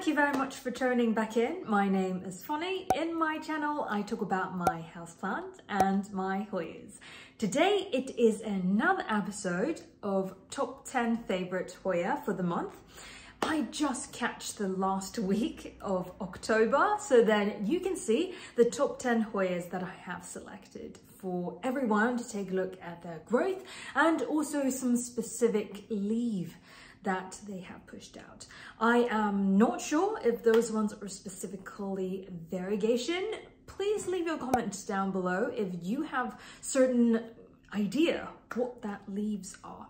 Thank you very much for tuning back in. My name is Fonnie. In my channel, I talk about my houseplants and my Hoyas. Today, it is another episode of Top 10 Favorite Hoya for the month. I just catch the last week of October, so then you can see the top 10 Hoyas that I have selected for everyone to take a look at their growth and also some specific leave that they have pushed out. I am not sure if those ones are specifically variegation. Please leave your comments down below if you have certain idea what that leaves are.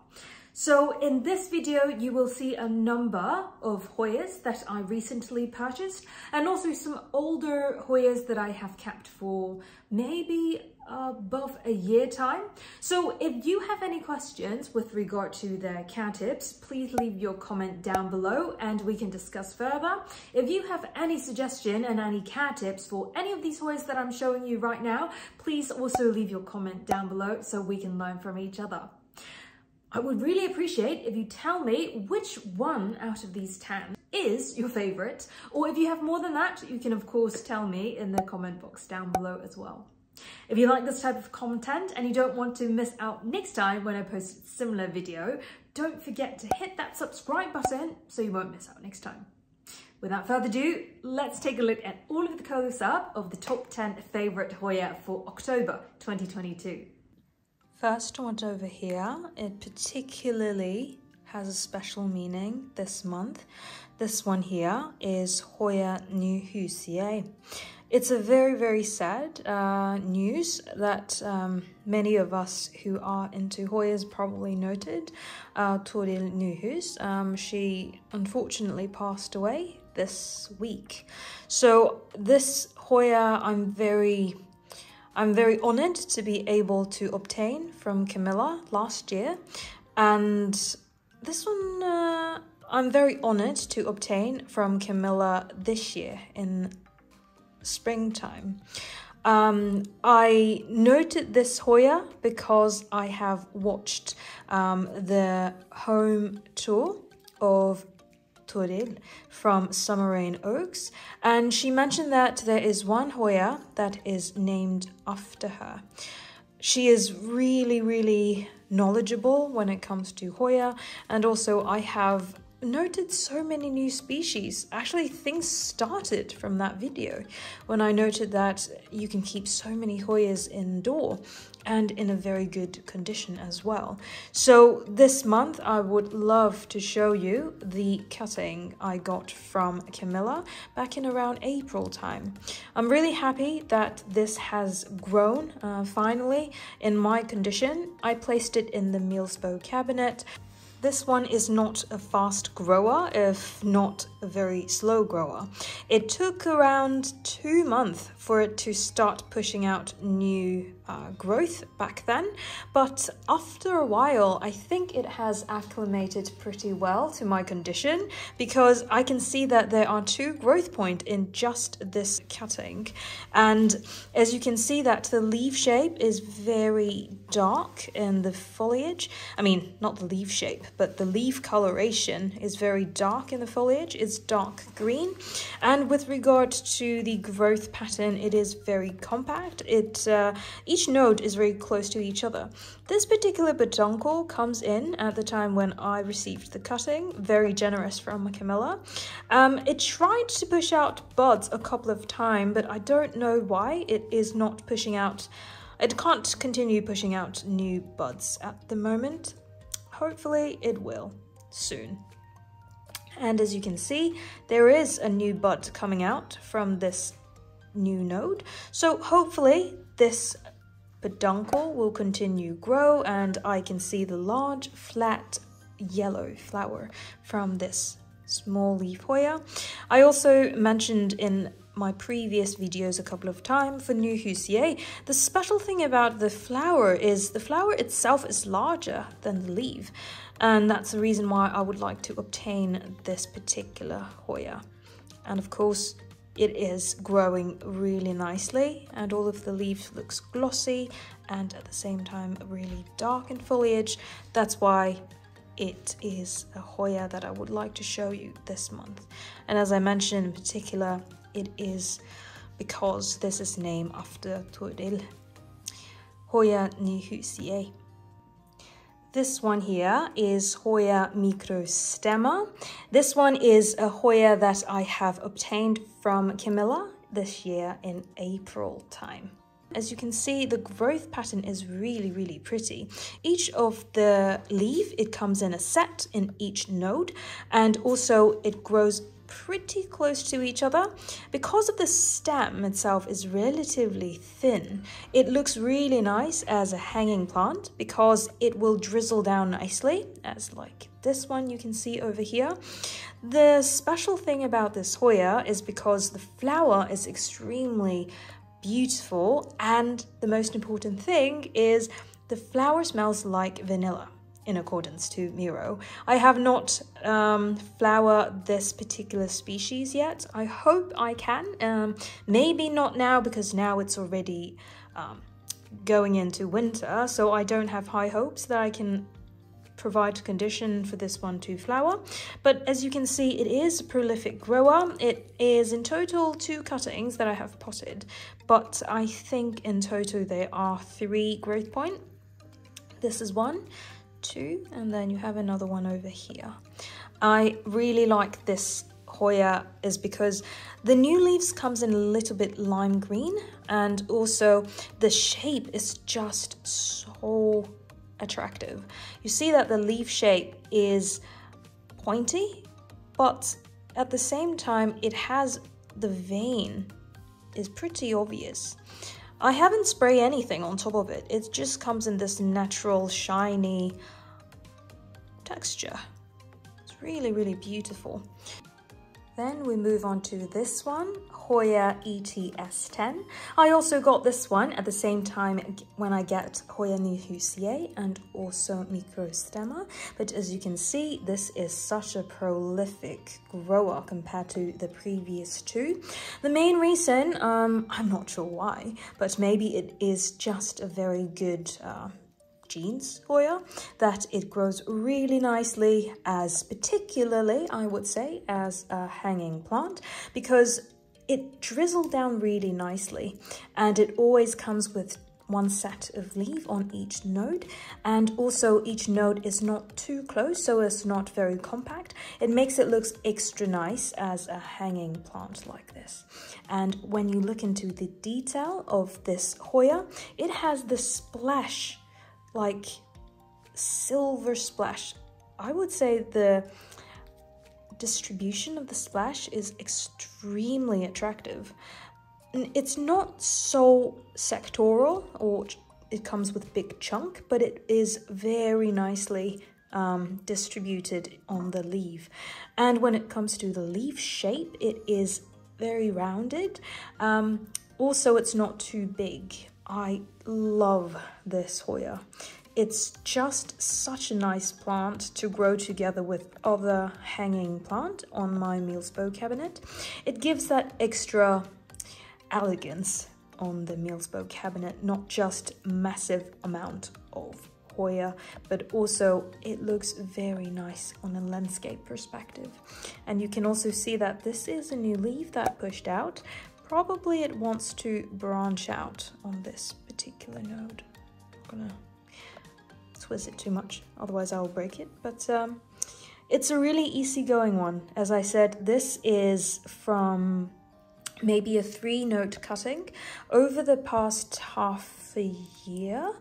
So in this video, you will see a number of Hoyas that I recently purchased and also some older Hoyas that I have kept for maybe above a year time. So if you have any questions with regard to the tips, please leave your comment down below and we can discuss further. If you have any suggestion and any tips for any of these toys that I'm showing you right now, please also leave your comment down below so we can learn from each other. I would really appreciate if you tell me which one out of these 10 is your favorite, or if you have more than that, you can of course tell me in the comment box down below as well. If you like this type of content and you don't want to miss out next time when I post a similar video, don't forget to hit that subscribe button so you won't miss out next time. Without further ado, let's take a look at all of the close-up of the top 10 favourite Hoya for October 2022. First one over here, it particularly has a special meaning this month. This one here is Hoya Nyhusiae. It's a very, very sad uh, news that um, many of us who are into Hoyas probably noted. Uh, Toril Nyhus, um, she unfortunately passed away this week. So this Hoya, I'm very, I'm very honored to be able to obtain from Camilla last year, and this one. Uh, I'm very honored to obtain from Camilla this year in springtime. Um, I noted this Hoya because I have watched um, the home tour of Toril from Summer Rain Oaks, and she mentioned that there is one Hoya that is named after her. She is really, really knowledgeable when it comes to Hoya, and also I have noted so many new species. Actually, things started from that video when I noted that you can keep so many Hoyas indoor and in a very good condition as well. So this month I would love to show you the cutting I got from Camilla back in around April time. I'm really happy that this has grown uh, finally in my condition. I placed it in the Milsbo cabinet this one is not a fast grower, if not a very slow grower. It took around two months for it to start pushing out new uh, growth back then, but after a while, I think it has acclimated pretty well to my condition because I can see that there are two growth points in just this cutting. And as you can see that the leaf shape is very dark in the foliage. I mean, not the leaf shape, but the leaf coloration is very dark in the foliage. It's dark green. And with regard to the growth pattern, it is very compact. It uh, Each node is very close to each other. This particular peduncle comes in at the time when I received the cutting, very generous from Camilla. Um, it tried to push out buds a couple of times, but I don't know why it is not pushing out it can't continue pushing out new buds at the moment. Hopefully it will soon. And as you can see, there is a new bud coming out from this new node. So hopefully this peduncle will continue grow and I can see the large flat yellow flower from this small leaf Hoya. I also mentioned in my previous videos a couple of times for Nyhusiae, the special thing about the flower is the flower itself is larger than the leaf. And that's the reason why I would like to obtain this particular Hoya. And of course, it is growing really nicely and all of the leaves looks glossy and at the same time really dark in foliage. That's why it is a Hoya that I would like to show you this month. And as I mentioned in particular, it is because this is named after Toril. Hoya nyhusiae. This one here is Hoya microstemma. This one is a Hoya that I have obtained from Camilla this year in April time. As you can see, the growth pattern is really, really pretty. Each of the leaf, it comes in a set in each node, and also it grows pretty close to each other. Because of the stem itself is relatively thin, it looks really nice as a hanging plant because it will drizzle down nicely, as like this one you can see over here. The special thing about this Hoya is because the flower is extremely beautiful and the most important thing is the flower smells like vanilla in accordance to Miro. I have not um, flowered this particular species yet. I hope I can. Um, maybe not now because now it's already um, going into winter, so I don't have high hopes that I can provide condition for this one to flower. But as you can see, it is a prolific grower. It is in total two cuttings that I have potted, but I think in total there are three growth point. This is one, two, and then you have another one over here. I really like this Hoya is because the new leaves comes in a little bit lime green and also the shape is just so attractive. You see that the leaf shape is pointy, but at the same time, it has the vein is pretty obvious. I haven't sprayed anything on top of it. It just comes in this natural, shiny texture. It's really, really beautiful. Then we move on to this one, Hoya ETS10. I also got this one at the same time when I get Hoya nyhusiae and also Microstemma. But as you can see, this is such a prolific grower compared to the previous two. The main reason, um, I'm not sure why, but maybe it is just a very good uh, genes Hoya that it grows really nicely as particularly I would say as a hanging plant because it drizzled down really nicely and it always comes with one set of leaf on each node and also each node is not too close so it's not very compact. It makes it look extra nice as a hanging plant like this. And when you look into the detail of this Hoya it has the splash like silver splash. I would say the distribution of the splash is extremely attractive. It's not so sectoral or it comes with big chunk, but it is very nicely um, distributed on the leaf. And when it comes to the leaf shape, it is very rounded. Um, also, it's not too big. I love this Hoya. It's just such a nice plant to grow together with other hanging plant on my Milsbo cabinet. It gives that extra elegance on the Milsbo cabinet, not just massive amount of Hoya, but also it looks very nice on a landscape perspective. And you can also see that this is a new leaf that pushed out, Probably it wants to branch out on this particular node. I'm not gonna twist it too much, otherwise I'll break it. But um, it's a really easygoing one. As I said, this is from maybe a three note cutting. Over the past half a year,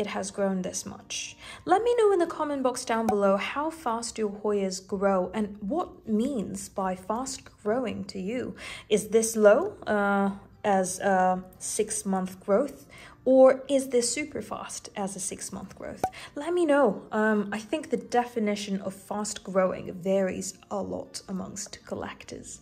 it has grown this much. Let me know in the comment box down below how fast your Hoyas grow and what means by fast growing to you. Is this low uh, as a six month growth or is this super fast as a six month growth? Let me know. Um, I think the definition of fast growing varies a lot amongst collectors.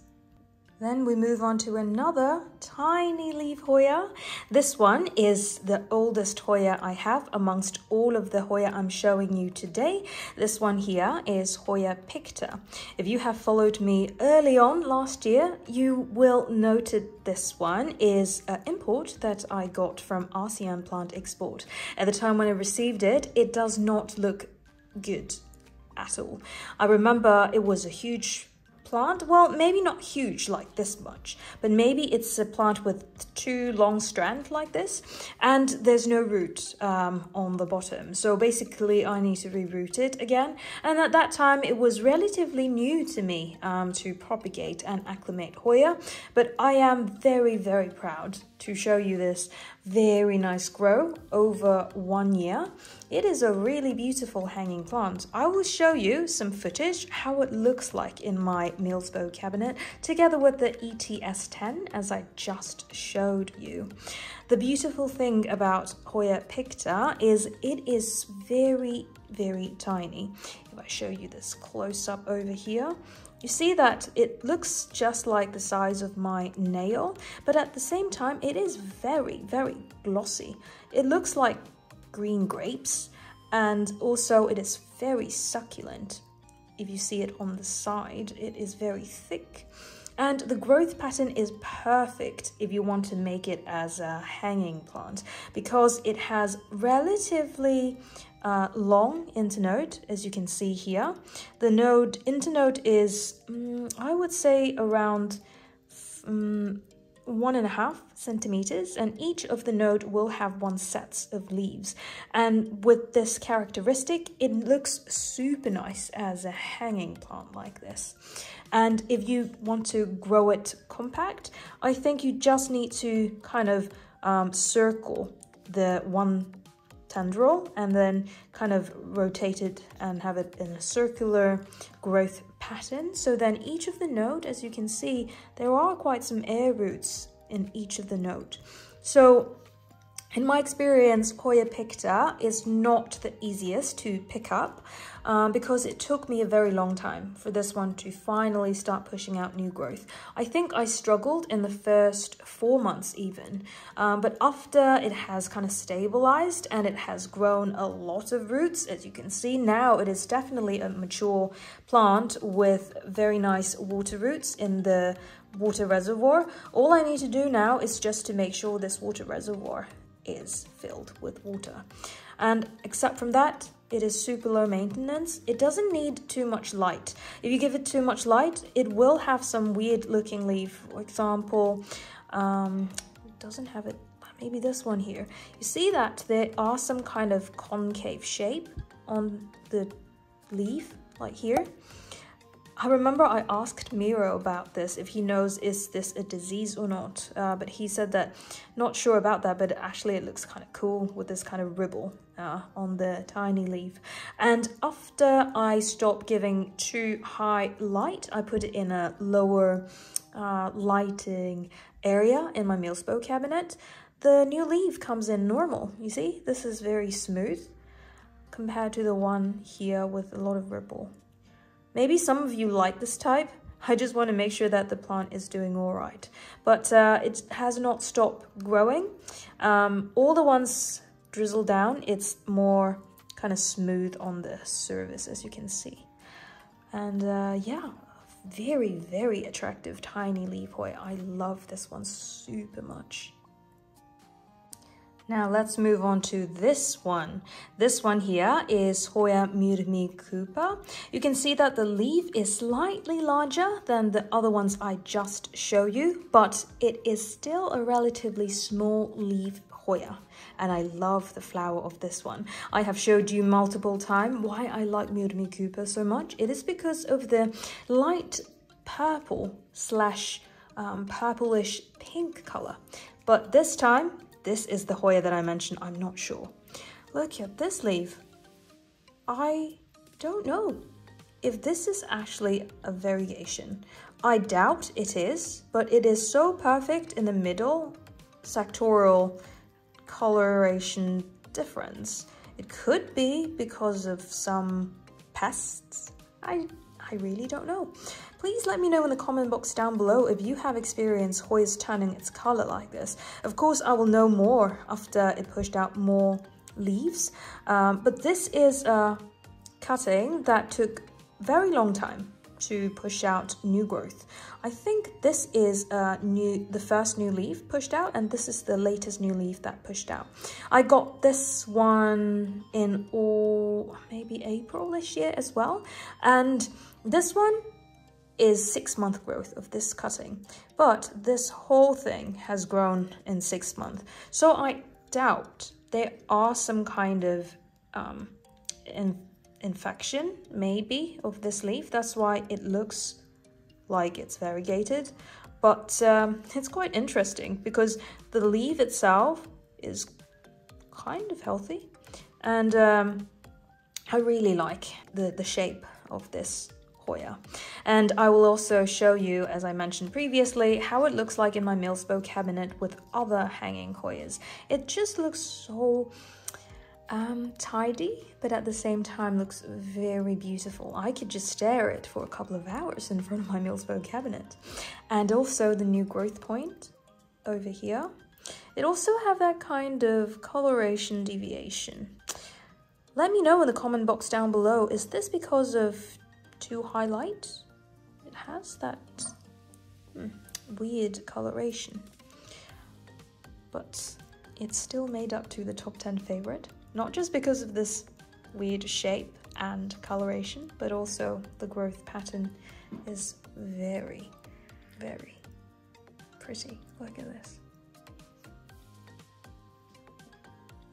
Then we move on to another tiny leaf Hoya. This one is the oldest Hoya I have amongst all of the Hoya I'm showing you today. This one here is Hoya picta. If you have followed me early on last year, you will noted this one is an import that I got from ASEAN Plant Export. At the time when I received it, it does not look good at all. I remember it was a huge plant. Well, maybe not huge like this much, but maybe it's a plant with two long strands like this, and there's no root um, on the bottom. So basically I need to reroot it again. And at that time it was relatively new to me um, to propagate and acclimate Hoya, but I am very, very proud to show you this very nice grow over one year. It is a really beautiful hanging plant. I will show you some footage how it looks like in my Milsbo cabinet together with the ETS10 as I just showed you. The beautiful thing about Hoya picta is it is very, very tiny. If I show you this close up over here, you see that it looks just like the size of my nail, but at the same time, it is very, very glossy. It looks like green grapes, and also it is very succulent. If you see it on the side, it is very thick. And the growth pattern is perfect if you want to make it as a hanging plant because it has relatively uh, long internode, as you can see here. The node internode is, um, I would say, around um, one and a half centimeters, and each of the node will have one set of leaves. And with this characteristic, it looks super nice as a hanging plant like this. And if you want to grow it compact, I think you just need to kind of um, circle the one tendril and then kind of rotate it and have it in a circular growth pattern. So then each of the node, as you can see, there are quite some air roots in each of the node. So in my experience, Hoya picta is not the easiest to pick up um, because it took me a very long time for this one to finally start pushing out new growth. I think I struggled in the first four months even, um, but after it has kind of stabilized and it has grown a lot of roots, as you can see now, it is definitely a mature plant with very nice water roots in the water reservoir. All I need to do now is just to make sure this water reservoir is filled with water. And except from that, it is super low maintenance. It doesn't need too much light. If you give it too much light, it will have some weird looking leaf. For example, um, it doesn't have it, maybe this one here. You see that there are some kind of concave shape on the leaf, like here. I remember I asked Miro about this, if he knows is this a disease or not, uh, but he said that not sure about that, but actually it looks kind of cool with this kind of ribble uh, on the tiny leaf. And after I stop giving too high light, I put it in a lower uh, lighting area in my Milsbo cabinet. The new leaf comes in normal, you see? This is very smooth compared to the one here with a lot of ripple. Maybe some of you like this type. I just want to make sure that the plant is doing all right. But uh, it has not stopped growing. Um, all the ones drizzle down, it's more kind of smooth on the surface, as you can see. And uh, yeah, very, very attractive tiny leaf Hoya. I love this one super much. Now let's move on to this one. This one here is Hoya myrmecopa. You can see that the leaf is slightly larger than the other ones I just showed you, but it is still a relatively small leaf Hoya and I love the flower of this one. I have showed you multiple times why I like myrmecopa so much. It is because of the light purple slash um, purplish pink color. But this time this is the Hoya that I mentioned, I'm not sure. Look at this leaf. I don't know if this is actually a variation. I doubt it is, but it is so perfect in the middle sectoral coloration difference. It could be because of some pests. I, I really don't know. Please let me know in the comment box down below if you have experienced Hoya's turning its color like this. Of course, I will know more after it pushed out more leaves, um, but this is a cutting that took very long time to push out new growth. I think this is a new, the first new leaf pushed out, and this is the latest new leaf that pushed out. I got this one in all maybe April this year as well, and this one is six month growth of this cutting, but this whole thing has grown in six months. So I doubt there are some kind of um, in infection, maybe, of this leaf. That's why it looks like it's variegated. But um, it's quite interesting because the leaf itself is kind of healthy. And um, I really like the, the shape of this Hoya. And I will also show you, as I mentioned previously, how it looks like in my Milsbo cabinet with other hanging Hoyas. It just looks so um, tidy, but at the same time looks very beautiful. I could just stare at it for a couple of hours in front of my Milsbo cabinet. And also the new growth point over here. It also have that kind of coloration deviation. Let me know in the comment box down below, is this because of too high light? It has that hmm, weird coloration. But it's still made up to the top 10 favorite. Not just because of this weird shape and coloration, but also the growth pattern is very, very pretty. Look at this.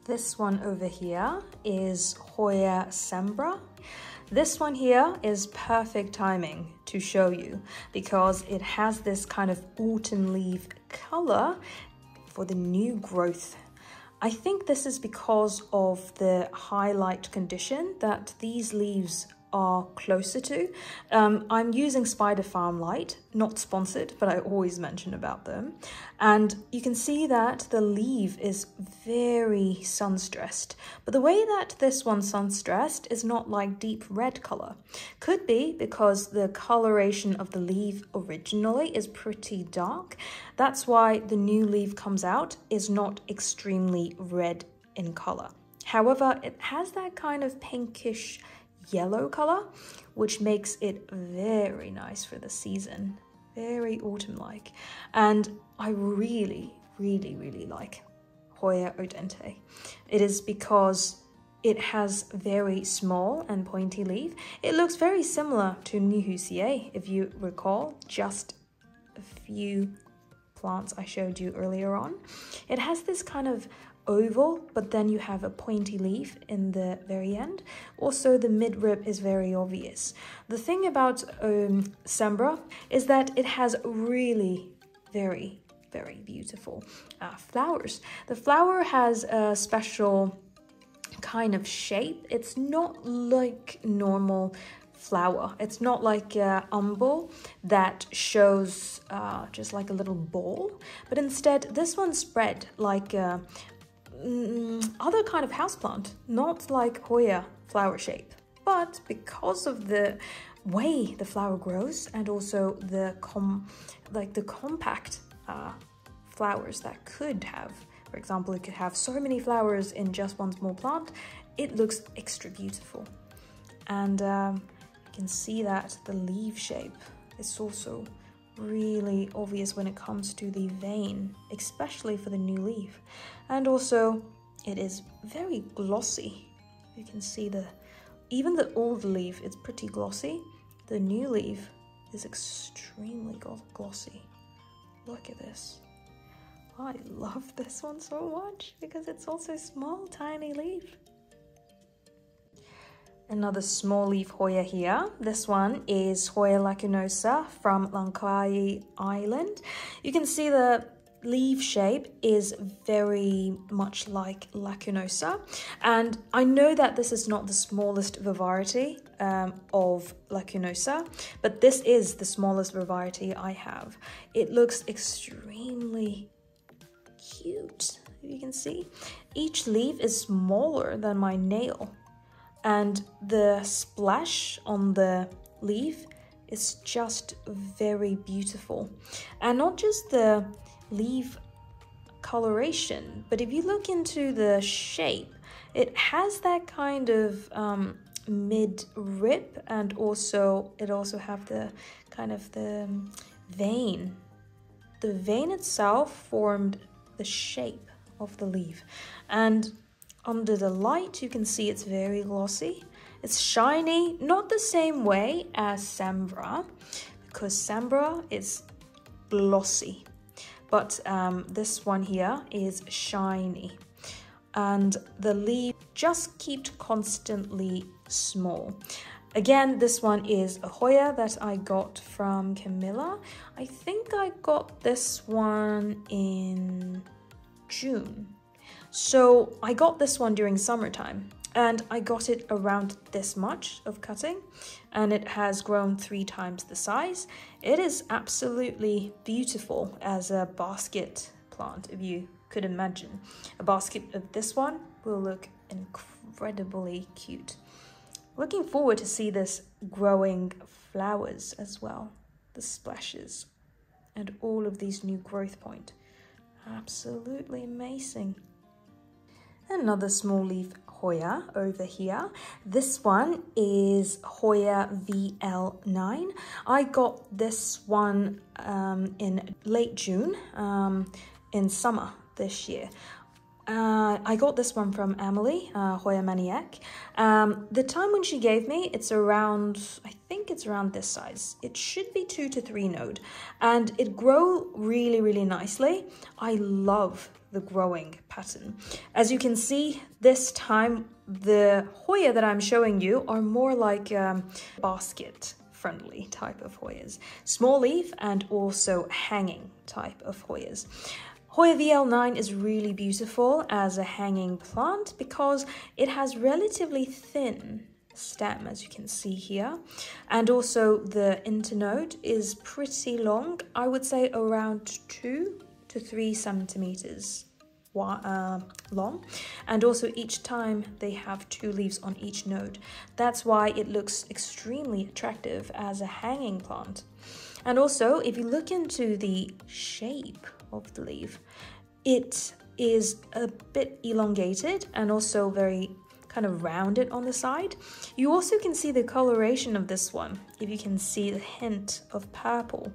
This one over here is Hoya Cembra. This one here is perfect timing to show you because it has this kind of autumn leaf color for the new growth I think this is because of the high light condition that these leaves are closer to. Um, I'm using Spider Farm Light, not sponsored, but I always mention about them. And you can see that the leaf is very sun stressed. But the way that this one's sun stressed is not like deep red color. Could be because the coloration of the leaf originally is pretty dark. That's why the new leaf comes out is not extremely red in color. However, it has that kind of pinkish yellow color, which makes it very nice for the season. Very autumn-like. And I really, really, really like Hoya Odorata. It is because it has very small and pointy leaf. It looks very similar to Nyhusiae, if you recall, just a few plants I showed you earlier on. It has this kind of oval, but then you have a pointy leaf in the very end. Also, the midrib is very obvious. The thing about um, Cembra is that it has really very, very beautiful uh, flowers. The flower has a special kind of shape. It's not like normal flower. It's not like a umbel that shows uh, just like a little ball, but instead this one spread like a, mm, other kind of houseplant, not like Hoya flower shape. But because of the way the flower grows and also the com like the compact uh, flowers that could have, for example, it could have so many flowers in just one small plant, it looks extra beautiful. And um, you can see that the leaf shape is also really obvious when it comes to the vein, especially for the new leaf. And also, it is very glossy. You can see the, even the old leaf it's pretty glossy. The new leaf is extremely glossy. Look at this. I love this one so much because it's also small, tiny leaf. Another small leaf Hoya here. This one is Hoya lacunosa from Langkawi Island. You can see the leaf shape is very much like lacunosa and I know that this is not the smallest variety um, of lacunosa but this is the smallest variety I have. It looks extremely cute you can see. Each leaf is smaller than my nail and the splash on the leaf is just very beautiful and not just the leaf coloration but if you look into the shape it has that kind of um, mid rib and also it also have the kind of the vein. The vein itself formed the shape of the leaf and under the light you can see it's very glossy. It's shiny, not the same way as Cembra, because Cembra is glossy but um, this one here is shiny and the leaf just kept constantly small. Again, this one is a Hoya that I got from Camilla. I think I got this one in June. So I got this one during summertime and I got it around this much of cutting and it has grown three times the size. It is absolutely beautiful as a basket plant if you could imagine. A basket of this one will look incredibly cute. Looking forward to see this growing flowers as well, the splashes and all of these new growth point. Absolutely amazing. Another small leaf Hoya over here. This one is Hoya VL9. I got this one um, in late June um, in summer this year. Uh, I got this one from Emily, uh, Hoya Maniac. Um, the time when she gave me, it's around, I think it's around this size. It should be two to three node. And it grow really, really nicely. I love the growing pattern. As you can see, this time the Hoya that I'm showing you are more like um, basket friendly type of Hoyas. Small leaf and also hanging type of Hoyas. Hoya VL9 is really beautiful as a hanging plant because it has relatively thin stem as you can see here and also the internode is pretty long I would say around two to three centimeters uh, long and also each time they have two leaves on each node that's why it looks extremely attractive as a hanging plant and also if you look into the shape of the leaf. It is a bit elongated and also very kind of rounded on the side. You also can see the coloration of this one, if you can see the hint of purple.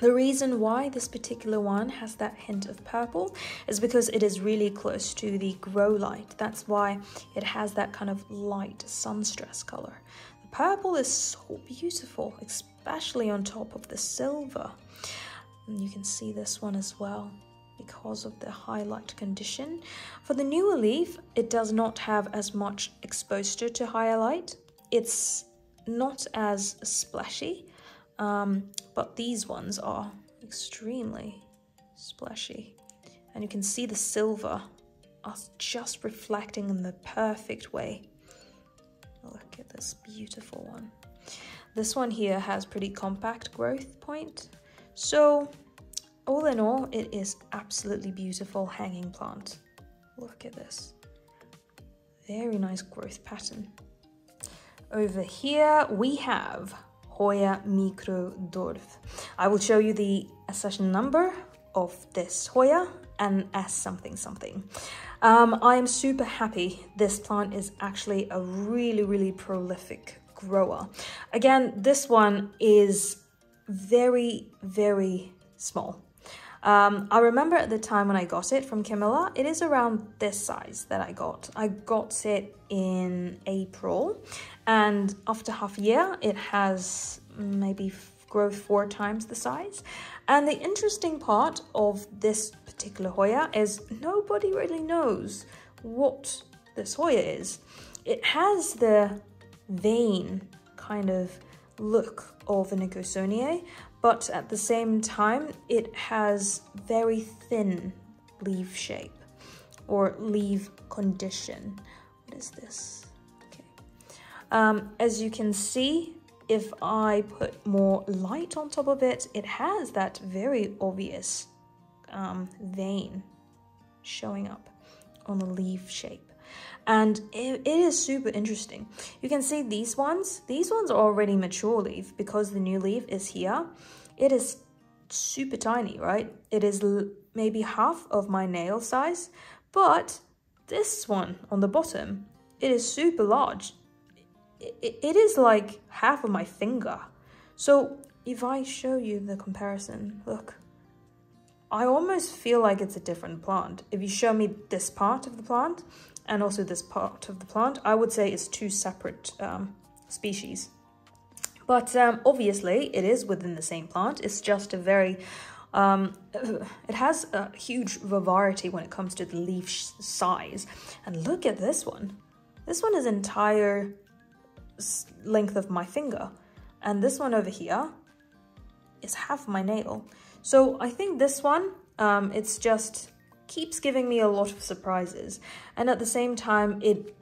The reason why this particular one has that hint of purple is because it is really close to the grow light. That's why it has that kind of light sun stress color. The purple is so beautiful, especially on top of the silver. And you can see this one as well because of the highlight condition. For the newer leaf, it does not have as much exposure to highlight. It's not as splashy, um, but these ones are extremely splashy. And you can see the silver are just reflecting in the perfect way. Look at this beautiful one. This one here has pretty compact growth point so all in all, it is absolutely beautiful hanging plant. Look at this. Very nice growth pattern. Over here we have Hoya Micro Dwarf. I will show you the accession number of this Hoya and S something something. Um, I am super happy this plant is actually a really, really prolific grower. Again, this one is very, very small. Um, I remember at the time when I got it from Camilla, it is around this size that I got. I got it in April and after half a year, it has maybe growth four times the size. And the interesting part of this particular Hoya is nobody really knows what this Hoya is. It has the vein kind of look of an Icosoniae, but at the same time, it has very thin leaf shape or leaf condition. What is this? Um, as you can see, if I put more light on top of it, it has that very obvious um, vein showing up on the leaf shape and it, it is super interesting. You can see these ones, these ones are already mature leaf because the new leaf is here. It is super tiny, right? It is maybe half of my nail size, but this one on the bottom, it is super large. It, it is like half of my finger. So if I show you the comparison, look, I almost feel like it's a different plant. If you show me this part of the plant and also this part of the plant, I would say it's two separate um, species. But um, obviously it is within the same plant. It's just a very, um, it has a huge variety when it comes to the leaf size. And look at this one. This one is entire length of my finger. And this one over here is half my nail. So I think this one, um, it's just keeps giving me a lot of surprises. And at the same time, it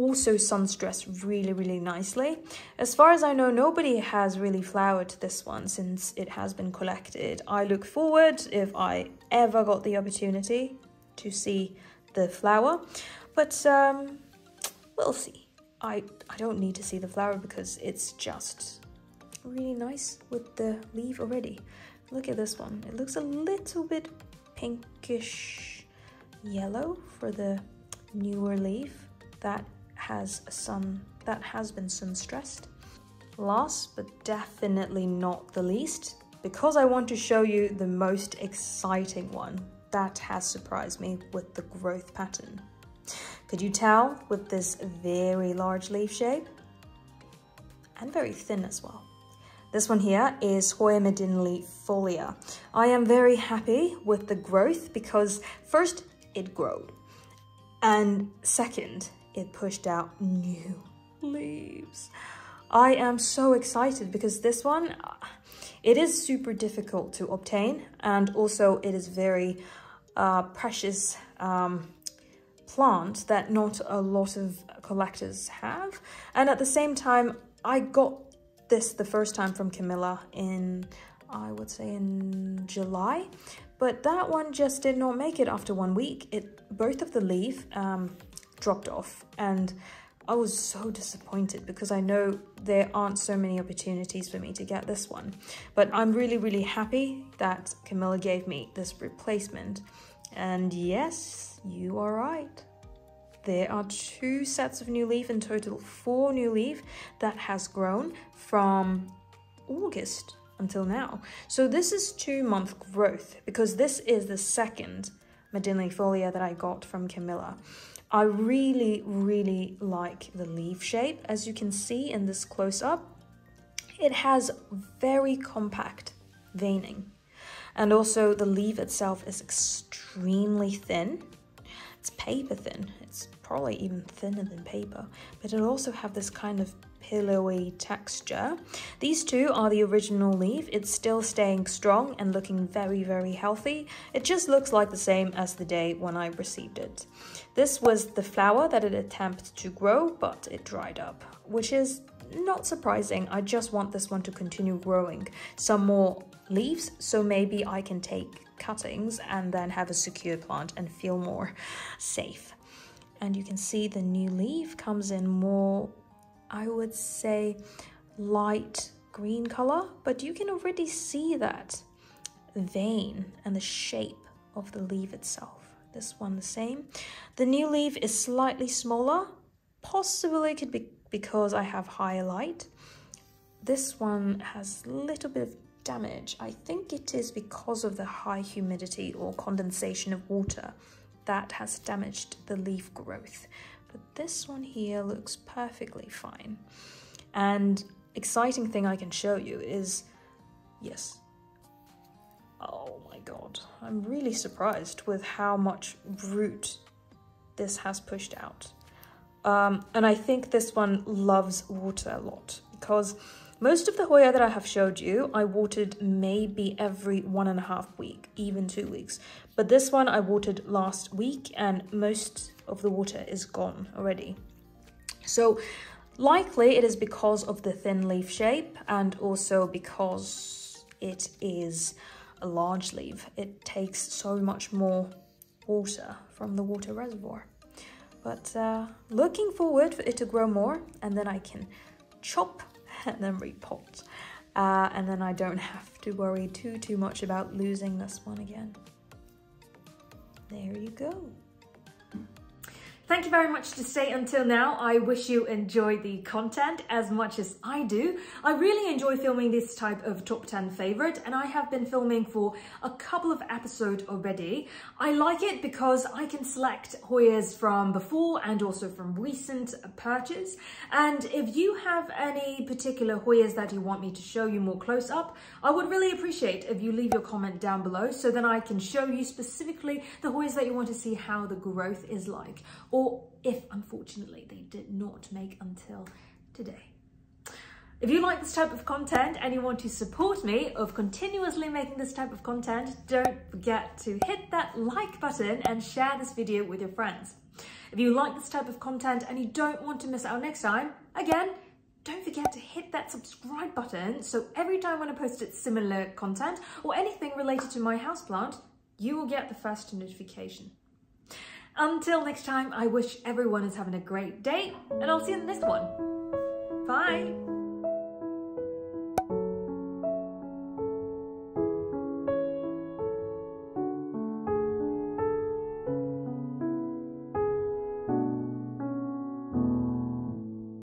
also sun stressed really, really nicely. As far as I know, nobody has really flowered this one since it has been collected. I look forward if I ever got the opportunity to see the flower, but um, we'll see. I, I don't need to see the flower because it's just really nice with the leaf already. Look at this one. It looks a little bit pinkish yellow for the newer leaf that has sun that has been sun stressed. Last but definitely not the least, because I want to show you the most exciting one that has surprised me with the growth pattern. Could you tell with this very large leaf shape? And very thin as well. This one here is Hoya medinelli I am very happy with the growth because first, it growed. And second, it pushed out new leaves. I am so excited because this one, it is super difficult to obtain and also it is very uh, precious um, plant that not a lot of collectors have. And at the same time, I got this the first time from Camilla in, I would say in July, but that one just did not make it after one week. It Both of the leaf um, dropped off and I was so disappointed because I know there aren't so many opportunities for me to get this one. But I'm really, really happy that Camilla gave me this replacement. And yes, you are right. There are two sets of new leaf, in total four new leaf that has grown from August until now. So this is two month growth because this is the second medinillifolia that I got from Camilla. I really, really like the leaf shape. As you can see in this close up, it has very compact veining. And also the leaf itself is extremely thin. It's paper thin. It's probably even thinner than paper, but it'll also have this kind of pillowy texture. These two are the original leaf. It's still staying strong and looking very, very healthy. It just looks like the same as the day when I received it. This was the flower that it attempted to grow, but it dried up, which is not surprising. I just want this one to continue growing some more leaves, so maybe I can take cuttings and then have a secure plant and feel more safe. And you can see the new leaf comes in more I would say light green color, but you can already see that vein and the shape of the leaf itself. This one the same. The new leaf is slightly smaller, possibly could be because I have higher light. This one has a little bit of damage. I think it is because of the high humidity or condensation of water that has damaged the leaf growth but this one here looks perfectly fine. And exciting thing I can show you is, yes. Oh my god, I'm really surprised with how much root this has pushed out. Um, and I think this one loves water a lot because most of the Hoya that I have showed you, I watered maybe every one and a half week, even two weeks. But this one I watered last week and most of the water is gone already. So likely it is because of the thin leaf shape and also because it is a large leaf. It takes so much more water from the water reservoir. But uh, looking forward for it to grow more and then I can chop and then repot. Uh, and then I don't have to worry too, too much about losing this one again there you go. Thank you very much to stay until now. I wish you enjoy the content as much as I do. I really enjoy filming this type of top 10 favorite and I have been filming for a couple of episodes already. I like it because I can select Hoyas from before and also from recent purchase. And if you have any particular Hoyas that you want me to show you more close up, I would really appreciate if you leave your comment down below so then I can show you specifically the Hoyas that you want to see how the growth is like if unfortunately they did not make until today. If you like this type of content and you want to support me of continuously making this type of content, don't forget to hit that like button and share this video with your friends. If you like this type of content and you don't want to miss out next time, again, don't forget to hit that subscribe button so every time when I post it similar content or anything related to my houseplant, you will get the first notification. Until next time, I wish everyone is having a great day and I'll see you in next one. Bye!